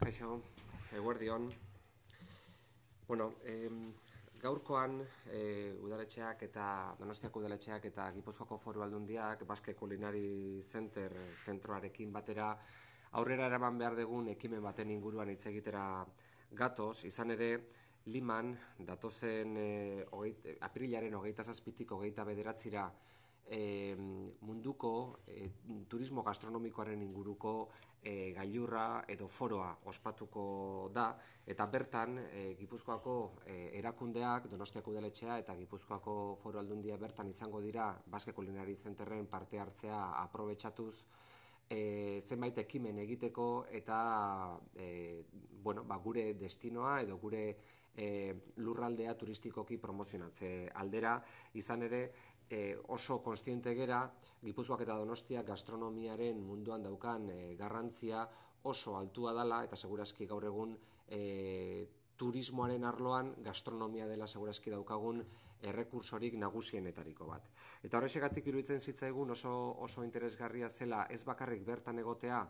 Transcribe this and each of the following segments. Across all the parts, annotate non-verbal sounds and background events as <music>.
Kaixo, eguerdion. Bueno, eh, gaurkoan eh, udaletxeak eta Donostiako udaletxeak eta Gipuzkoako Foru Aldundiak Baske Culinary Center zentroarekin batera aurrera eraman behar dugun ekimen baten inguruan hitz egitera gatoz, izan ere Liman datozen eh, ogeit, aprilaren hogeita zazpitik hogeita bederatzira e, munduko e, turismo gastronomikoaren inguruko e, gailurra edo foroa ospatuko da. Eta bertan e, Gipuzkoako e, erakundeak Donostiako udaletxea eta Gipuzkoako foro aldundia bertan izango dira Baske Kulinari Zenterren parte hartzea aprobetxatuz e, zenbait ekimen egiteko eta e, bueno, ba, gure destinoa edo gure e, lurraldea turistikoki promozionatze aldera. Izan ere e, oso konstiente gera, Gipuzkoak eta Donostia gastronomiaren munduan daukan e, garrantzia oso altua dela eta segurazki gaur egun e, turismoaren arloan gastronomia dela segurazki daukagun errekursorik nagusienetariko bat. Eta horrexegatik iruditzen zitzaigun oso, oso interesgarria zela ez bakarrik bertan egotea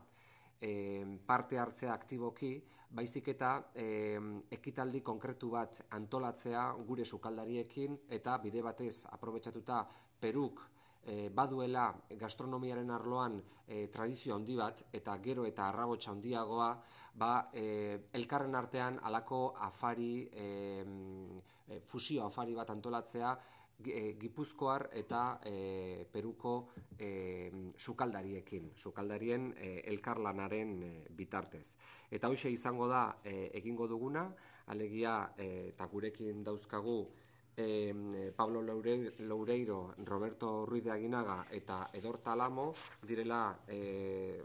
e, parte hartzea aktiboki, baizik eta e, ekitaldi konkretu bat antolatzea gure sukaldariekin eta bide batez aprobetsatuta Peruk e, baduela gastronomiaren arloan e, tradizio handi bat eta gero eta arrabotsa handiagoa ba, e, elkarren artean alako afari e, fusio afari bat antolatzea Gipuzkoar eta e, Peruko e, sukaldariekin, sukaldarien e, elkarlanaren e, bitartez. Eta hoxe izango da e, egingo duguna, alegia eta gurekin dauzkagu e, Pablo Loureiro, Roberto Ruiz de Aginaga eta Edorta Alamo direla e,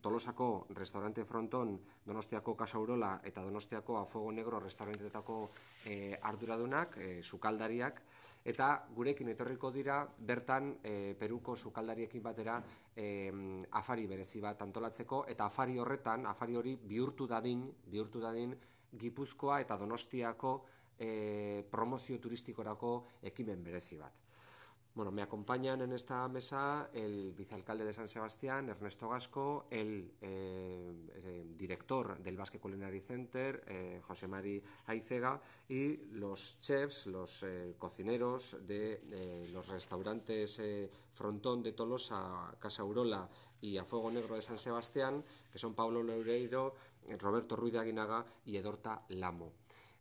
Tolosako restaurante fronton Donostiako Casa Urola eta Donostiako A Fuego Negro restauranteetako e, arduradunak, e, sukaldariak, eta gurekin etorriko dira bertan e, Peruko sukaldariekin batera e, afari berezi bat antolatzeko, eta afari horretan, afari hori bihurtu dadin, bihurtu dadin Gipuzkoa eta Donostiako e, promozio turistikorako ekimen berezi bat. Bueno, me acompañan en esta mesa el vicealcalde de San Sebastián, Ernesto Gasco, el eh, eh, director del Basque Culinary Center, eh, José Mari Aicega, y los chefs, los cocineros de los restaurantes Frontón de Tolosa, Casa Urola y A Fuego Negro de San Sebastián, que son Pablo Loureiro, Roberto Ruiz de Aguinaga y Edorta Lamo.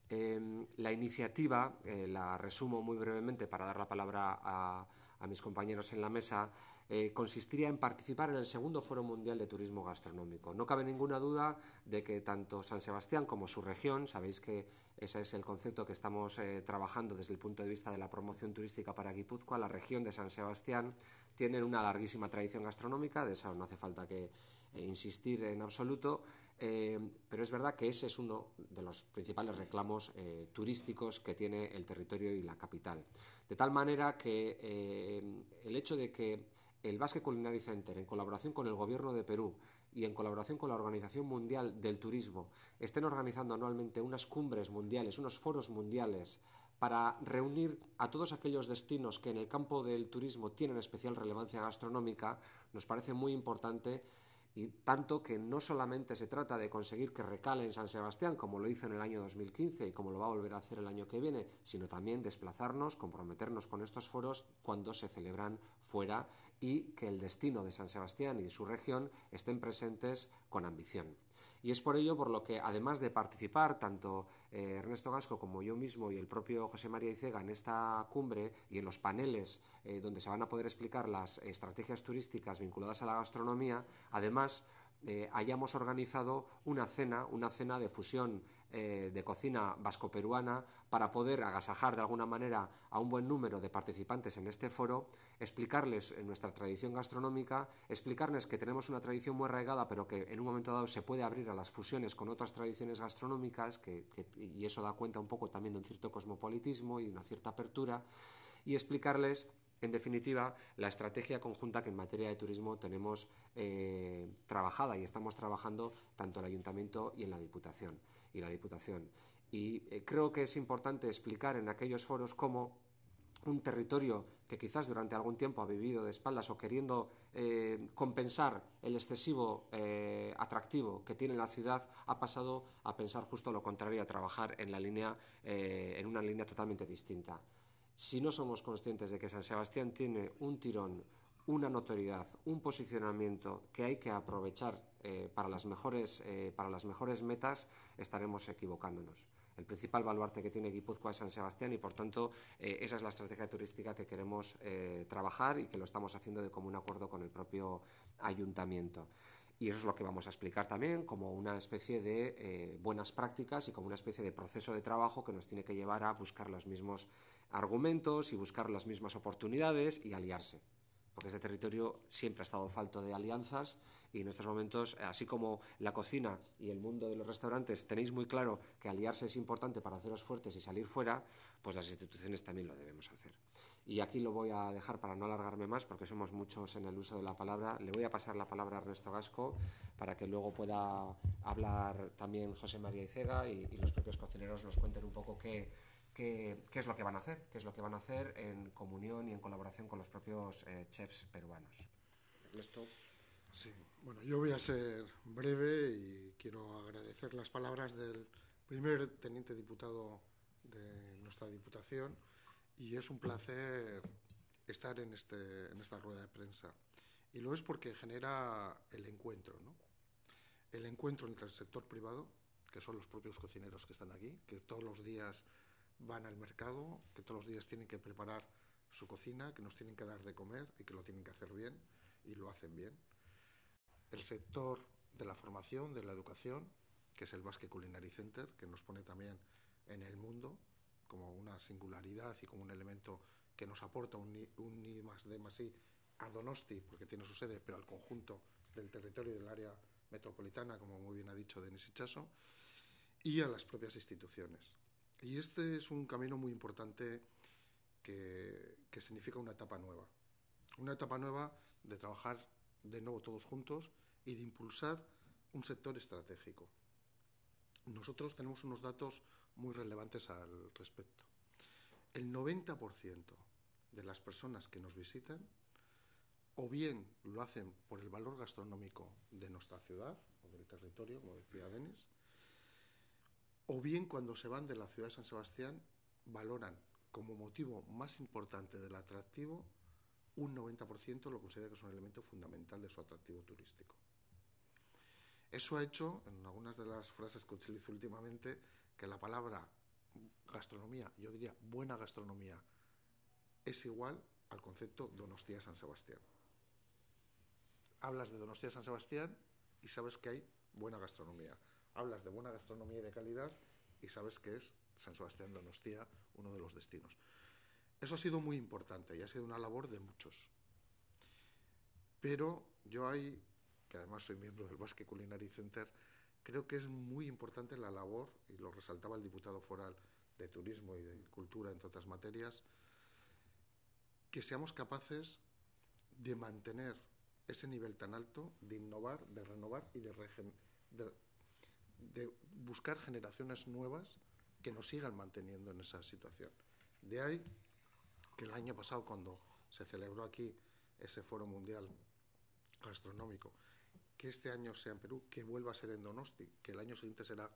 Eh, la iniciativa, eh, la resumo muy brevemente para dar la palabra a, a mis compañeros en la mesa, eh, consistiría en participar en el segundo Foro Mundial de Turismo Gastronómico. No cabe ninguna duda de que tanto San Sebastián como su región, sabéis que ese es el concepto que estamos eh, trabajando desde el punto de vista de la promoción turística para Guipúzcoa, la región de San Sebastián, tienen una larguísima tradición gastronómica, de eso no hace falta que eh, insistir en absoluto, eh, pero es verdad que ese es uno de los principales reclamos eh, turísticos que tiene el territorio y la capital. De tal manera que eh, el hecho de que el Basque Culinary Center, en colaboración con el Gobierno de Perú y en colaboración con la Organización Mundial del Turismo, estén organizando anualmente unas cumbres mundiales, unos foros mundiales para reunir a todos aquellos destinos que en el campo del turismo tienen especial relevancia gastronómica, nos parece muy importante y tanto que no solamente se trata de conseguir que recale en San Sebastián, como lo hizo en el año 2015 y como lo va a volver a hacer el año que viene, sino también desplazarnos, comprometernos con estos foros cuando se celebran fuera y que el destino de San Sebastián y de su región estén presentes con ambición. Y es por ello por lo que, además de participar tanto eh, Ernesto Gasco como yo mismo y el propio José María Icega en esta cumbre y en los paneles eh, donde se van a poder explicar las estrategias turísticas vinculadas a la gastronomía, además eh, hayamos organizado una cena, una cena de fusión eh, de cocina vasco-peruana para poder agasajar de alguna manera a un buen número de participantes en este foro, explicarles nuestra tradición gastronómica, explicarles que tenemos una tradición muy arraigada, pero que en un momento dado se puede abrir a las fusiones con otras tradiciones gastronómicas, que, y eso da cuenta un poco también de un cierto cosmopolitismo y una cierta apertura, y explicarles en definitiva, la estrategia conjunta que en materia de turismo tenemos eh, trabajada y estamos trabajando tanto el Ayuntamiento y en la Diputación. Y la Diputación. Y eh, creo que es importante explicar en aquellos foros cómo un territorio que quizás durante algún tiempo ha vivido de espaldas o queriendo eh, compensar el excesivo atractivo que tiene la ciudad, ha pasado a pensar justo lo contrario, a trabajar en, la línea, en una línea totalmente distinta. Si no somos conscientes de que San Sebastián tiene un tirón, una notoriedad, un posicionamiento que hay que aprovechar para, las mejores, para las mejores metas, estaremos equivocándonos. El principal baluarte que tiene Guipúzcoa es San Sebastián y, por tanto, eh, esa es la estrategia turística que queremos eh, trabajar y que lo estamos haciendo de común acuerdo con el propio ayuntamiento. Y eso es lo que vamos a explicar también como una especie de eh, buenas prácticas y como una especie de proceso de trabajo que nos tiene que llevar a buscar los mismos argumentos y buscar las mismas oportunidades y aliarse porque este territorio siempre ha estado falto de alianzas y en estos momentos, así como la cocina y el mundo de los restaurantes tenéis muy claro que aliarse es importante para haceros fuertes y salir fuera, pues las instituciones también lo debemos hacer. Y aquí lo voy a dejar para no alargarme más, porque somos muchos en el uso de la palabra. Le voy a pasar la palabra a Ernesto Gasco para que luego pueda hablar también José María Icega y, y los propios cocineros nos cuenten un poco qué qué, es lo que van a hacer, qué es lo que van a hacer en comunión y en colaboración con los propios eh, chefs peruanos. Ernesto. Sí, bueno, yo voy a ser breve y quiero agradecer las palabras del primer teniente diputado de nuestra diputación y es un placer estar en, este, en esta rueda de prensa. Y lo es porque genera el encuentro, ¿no? El encuentro entre el sector privado, que son los propios cocineros que están aquí, que todos los días van al mercado, que todos los días tienen que preparar su cocina, que nos tienen que dar de comer y que lo tienen que hacer bien y lo hacen bien. El sector de la formación, de la educación, que es el Basque Culinary Center, que nos pone también en el mundo como una singularidad y como un elemento que nos aporta un, un I más D más I a Donosti, porque tiene su sede, pero al conjunto del territorio y del área metropolitana, como muy bien ha dicho Denis Ichaso, y a las propias instituciones. Y este es un camino muy importante que, significa una etapa nueva. Una etapa nueva de trabajar de nuevo todos juntos y de impulsar un sector estratégico. Nosotros tenemos unos datos muy relevantes al respecto. El 90% de las personas que nos visitan o bien lo hacen por el valor gastronómico de nuestra ciudad o del territorio, como decía Denis, o bien cuando se van de la ciudad de San Sebastián valoran como motivo más importante del atractivo un 90% lo considera que es un elemento fundamental de su atractivo turístico. Eso ha hecho, en algunas de las frases que utilizo últimamente, que la palabra gastronomía, yo diría buena gastronomía, es igual al concepto Donostia San Sebastián. Hablas de Donostia San Sebastián y sabes que hay buena gastronomía hablas de buena gastronomía y de calidad y sabes que es San Sebastián Donostia uno de los destinos. Eso ha sido muy importante y ha sido una labor de muchos. Pero yo hay, que además soy miembro del Basque Culinary Center, creo que es muy importante la labor, y lo resaltaba el diputado foral de Turismo y de Cultura, entre otras materias, que seamos capaces de mantener ese nivel tan alto de innovar, de renovar y de, de de buscar generaciones nuevas que nos sigan manteniendo en esa situación. De ahí que el año pasado, cuando se celebró aquí ese foro mundial gastronómico, que este año sea en Perú, que vuelva a ser en Donosti, que el año siguiente será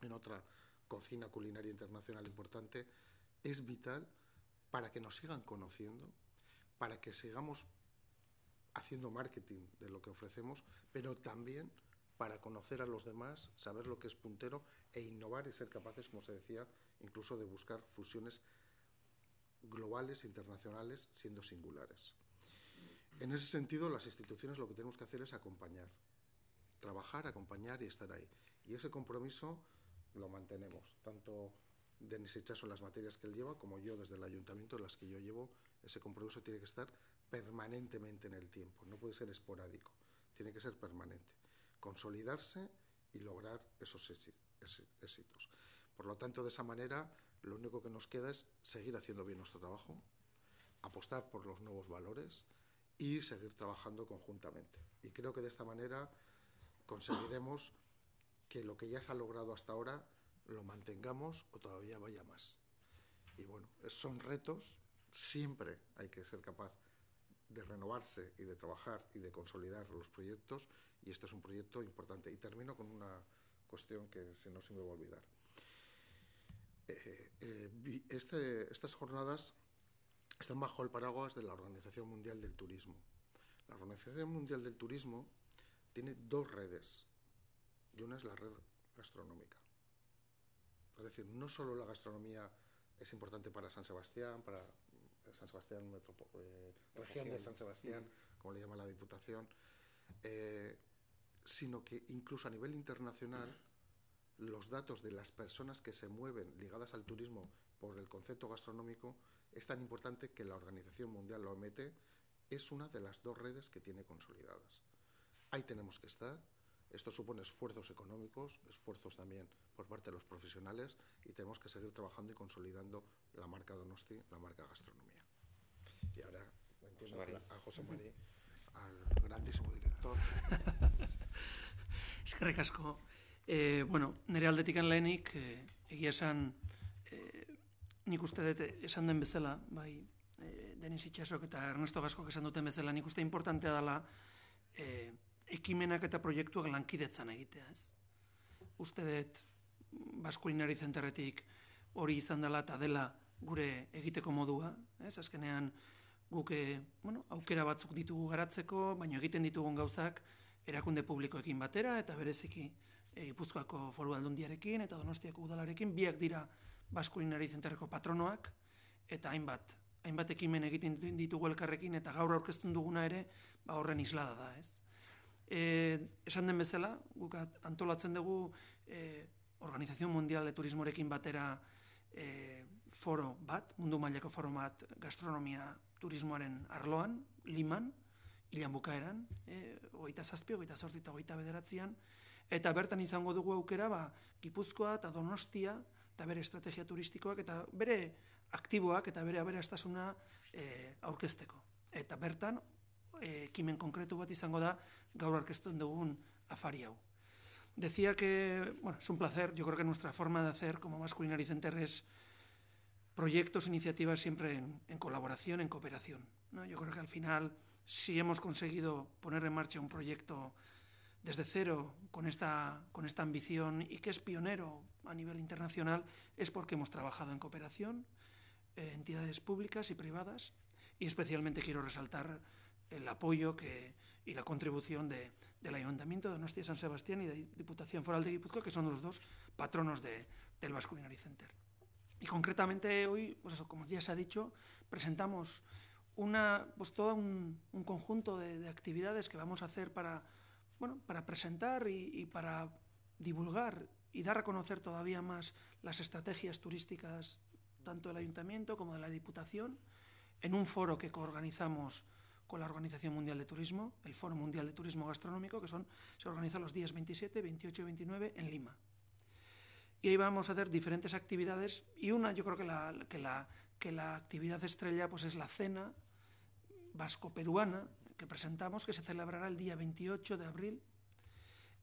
en otra cocina culinaria internacional importante, es vital para que nos sigan conociendo, para que sigamos haciendo marketing de lo que ofrecemos, pero también para conocer a los demás, saber lo que es puntero e innovar y ser capaces, como se decía, incluso de buscar fusiones globales, internacionales, siendo singulares. En ese sentido, las instituciones lo que tenemos que hacer es acompañar, trabajar, acompañar y estar ahí. Y ese compromiso lo mantenemos, tanto Denis Echazo en las materias que él lleva, como yo desde el ayuntamiento en las que yo llevo, ese compromiso tiene que estar permanentemente en el tiempo, no puede ser esporádico, tiene que ser permanente consolidarse y lograr esos éxitos. Por lo tanto, de esa manera, lo único que nos queda es seguir haciendo bien nuestro trabajo, apostar por los nuevos valores y seguir trabajando conjuntamente. Y creo que de esta manera conseguiremos que lo que ya se ha logrado hasta ahora lo mantengamos o todavía vaya más. Y bueno, son retos, siempre hay que ser capaz de renovarse y de trabajar y de consolidar los proyectos y este es un proyecto importante. Y termino con una cuestión que si no se me va a olvidar. Eh, eh, este, estas jornadas están bajo el paraguas de la Organización Mundial del Turismo. La Organización Mundial del Turismo tiene dos redes y una es la red gastronómica. Es decir, no solo la gastronomía es importante para San Sebastián, para San Sebastián, eh, región de San Sebastián, como le llama la Diputación, eh, sino que incluso a nivel internacional los datos de las personas que se mueven ligadas al turismo por el concepto gastronómico es tan importante que la Organización Mundial, la OMT, es una de las dos redes que tiene consolidadas. Ahí tenemos que estar. Esto supone esfuerzos económicos, esfuerzos también por parte de los profesionales y tenemos que seguir trabajando y consolidando la marca Donosti, la marca gastronomía. Y ahora entiendo a José María, al grandísimo director. <laughs> Es que recasco. Eh, bueno, nire aldetikan lehenik, eh, egia esan, nik uste dut esan den bezala, bai, eh, Denis Itxasok eta Ernesto Gaskok esan duten bezala, nik uste importantea dela eh, ekimenak eta proiektuak lankidetzan egitea, ez? Uste dut, baskulinari zenterretik hori izan dela eta dela gure egiteko modua, ez? Azkenean, guk eh, bueno, aukera batzuk ditugu garatzeko, baina egiten ditugun gauzak erakunde publikoekin batera eta bereziki e, Gipuzkoako foru aldundiarekin eta Donostiako udalarekin, biak dira baskulinari zenterreko patronoak, eta hainbat, hainbat ekimen egiten ditugu elkarrekin, eta gaur aurkezten duguna ere, ba horren islada da, ez. E, esan den bezala, guk antolatzen dugu e, Organización Mundial de Turismorekin batera e, foro bat, mundu mailako foro bat gastronomia turismoaren arloan, liman, hilan bukaeran, e, ogeita zazpi, ogeita zortzita, ogeita bederatzean, Eta bertan izango dugu aukera, ba, Gipuzkoa eta Donostia, eta bere estrategia turistikoak, eta bere aktiboak eta bere aberastasuna e, aurkezteko. Eta bertan, e, ekimen konkretu bat izango da gaur aurkezten dugun afari hau. Decía que, bueno, es un placer, yo creo que nuestra forma de hacer como Masculinary Center es proyectos, iniciativas siempre en, en colaboración, en cooperación. ¿no? Yo creo que al final, si hemos conseguido poner en marcha un proyecto desde cero con esta, con esta ambición y que es pionero a nivel internacional es porque hemos trabajado en cooperación, eh, entidades públicas y privadas, y especialmente quiero resaltar el apoyo que, y la contribución de, del Ayuntamiento de Donostia San Sebastián y de Diputación Foral de Guipúzcoa, que son los dos patronos de, del Basque Culinary Center. Y concretamente hoy, pues eso, como ya se ha dicho, presentamos una, pues todo un, un conjunto de, de actividades que vamos a hacer para bueno, para presentar y, para divulgar y dar a conocer todavía más las estrategias turísticas tanto del Ayuntamiento como de la Diputación en un foro que coorganizamos con la Organización Mundial de Turismo, el Foro Mundial de Turismo Gastronómico, que son, se organiza los días 27, 28 y 29 en Lima. Y ahí vamos a hacer diferentes actividades y una, yo creo que la, que la, que la actividad estrella pues es la cena vasco-peruana, que presentamos, que se celebrará el día 28 de abril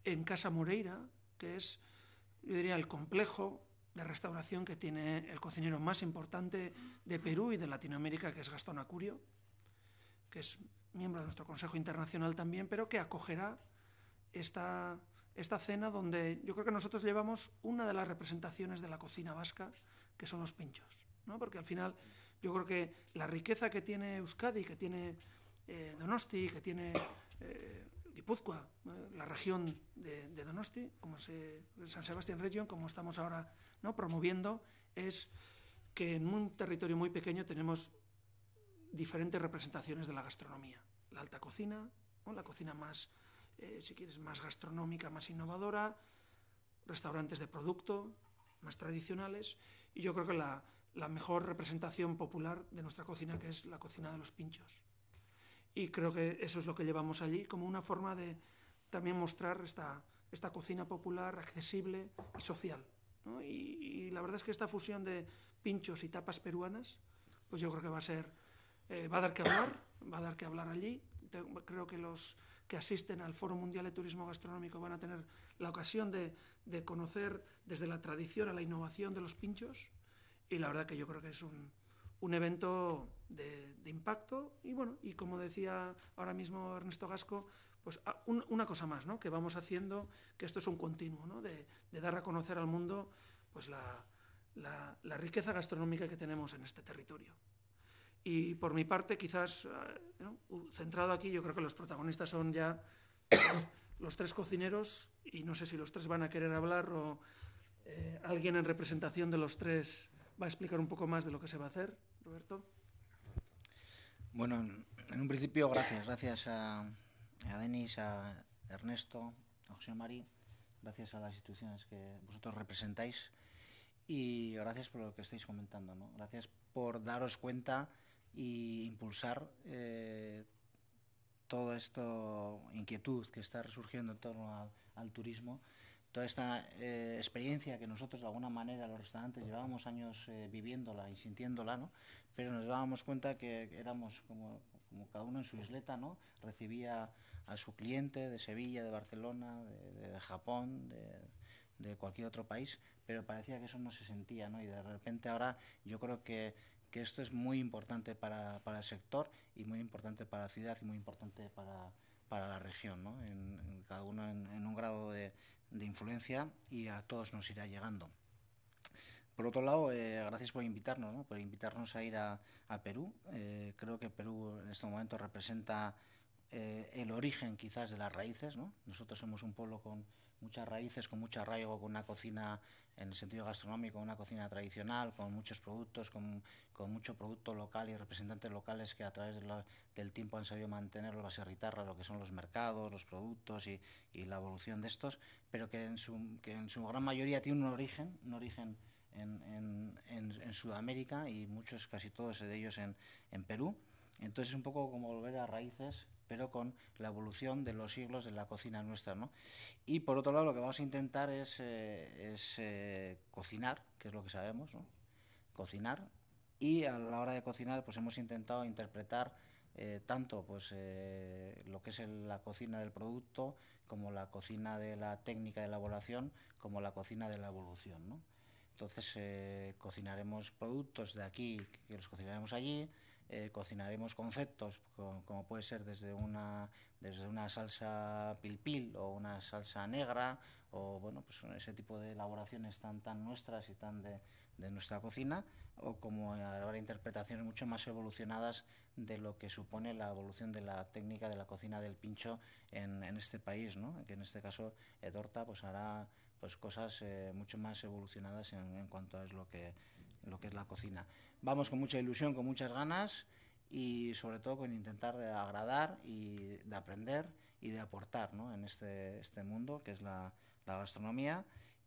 en Casa Moreira, que es, yo diría, el complejo de restauración que tiene el cocinero más importante de Perú y de Latinoamérica, que es Gastón Acurio, que es miembro de nuestro Consejo Internacional también, pero que acogerá esta, esta cena donde yo creo que nosotros llevamos una de las representaciones de la cocina vasca, que son los pinchos, ¿no? porque al final yo creo que la riqueza que tiene Euskadi, que tiene eh, Donosti, que tiene eh, Guipúzcoa, eh, la región de, Donosti, como se, San Sebastián Region, como estamos ahora ¿no? promoviendo, es que en un territorio muy pequeño tenemos diferentes representaciones de la gastronomía. La alta cocina, ¿no? la cocina más, si quieres, más gastronómica, más innovadora, restaurantes de producto, más tradicionales, y yo creo que la, la mejor representación popular de nuestra cocina, que es la cocina de los pinchos. Y creo que eso es lo que llevamos allí, como una forma de también mostrar esta, esta cocina popular, accesible y social. ¿no? Y, y, la verdad es que esta fusión de pinchos y tapas peruanas, pues yo creo que va a ser, eh, va a dar que hablar, <coughs> va a dar que hablar allí. Te, creo que los que asisten al Foro Mundial de Turismo Gastronómico van a tener la ocasión de, de conocer desde la tradición a la innovación de los pinchos. Y la verdad que yo creo que es un, un evento de, impacto y bueno, y como decía ahora mismo Ernesto Gasco, pues una cosa más, ¿no? Que vamos haciendo, que esto es un continuo, ¿no? De, dar a conocer al mundo, pues la, la, riqueza gastronómica que tenemos en este territorio. Y por mi parte, quizás, eh, centrado aquí, yo creo que los protagonistas son ya los tres cocineros y no sé si los tres van a querer hablar o eh, alguien en representación de los tres va a explicar un poco más de lo que se va a hacer. Roberto. Bueno, en un principio, gracias. Gracias a, Denis, a Ernesto, a José Mari, gracias a las instituciones que vosotros representáis y gracias por lo que estáis comentando. ¿no? Gracias por daros cuenta e impulsar eh, toda esta inquietud que está resurgiendo en torno al turismo toda esta eh, experiencia que nosotros de alguna manera los restaurantes llevábamos años eh, viviéndola y sintiéndola, ¿no? pero nos dábamos cuenta que éramos como, cada uno en su isleta, ¿no? recibía a su cliente de Sevilla, de Barcelona, de, de Japón, de, de, cualquier otro país, pero parecía que eso no se sentía ¿no? y de repente ahora yo creo que, que esto es muy importante para, para el sector y muy importante para la ciudad y muy importante para, para la región, ¿no? en, cada uno en, un grado de, influencia y a todos nos irá llegando. Por otro lado, eh, gracias por invitarnos, ¿no? por invitarnos a ir a, a Perú. Eh, creo que Perú en este momento representa eh, el origen quizás de las raíces. ¿no? Nosotros somos un pueblo con muchas raíces, con mucho arraigo, con una cocina en el sentido gastronómico, una cocina tradicional, con muchos productos, con, con mucho producto local y representantes locales que a través del tiempo han sabido mantener la baserritarra, lo que son los mercados, los productos y, y la evolución de estos, pero que en, su, que en su gran mayoría tiene un origen, un origen en, en, en, en Sudamérica y muchos, casi todos de ellos en, en Perú. Entonces es un poco como volver a raíces pero con la evolución de los siglos de la cocina nuestra. ¿no? Y por otro lado, lo que vamos a intentar es, eh, es eh, cocinar, que es lo que sabemos, ¿no? cocinar, y a la hora de cocinar pues hemos intentado interpretar eh, tanto pues eh, lo que es el, la cocina del producto como la cocina de la técnica de elaboración como la cocina de la evolución ¿no? entonces eh, cocinaremos productos de aquí que los cocinaremos allí eh, cocinaremos conceptos como, como puede ser desde una, desde una salsa pilpil o una salsa negra o bueno pues ese tipo de elaboraciones tan tan nuestras y tan de, de nuestra cocina o como habrá interpretaciones mucho más evolucionadas de lo que supone la evolución de la técnica de la cocina del pincho en, en este país, ¿no? que en este caso Edorta pues hará pues cosas eh, mucho más evolucionadas en, en cuanto a es lo que lo que es la cocina. Vamos con mucha ilusión, con muchas ganas y sobre todo con intentar de agradar y de aprender y de aportar ¿no? en este, este mundo que es la, gastronomía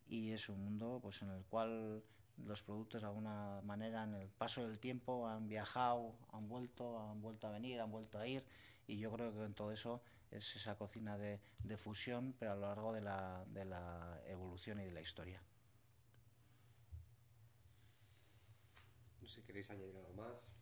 y es un mundo pues, en el cual los productos de alguna manera en el paso del tiempo han viajado, han vuelto, han vuelto a venir, han vuelto a ir y yo creo que en todo eso es esa cocina de, de fusión pero a lo largo de la, de la evolución y de la historia. No sé queréis añadir algo más.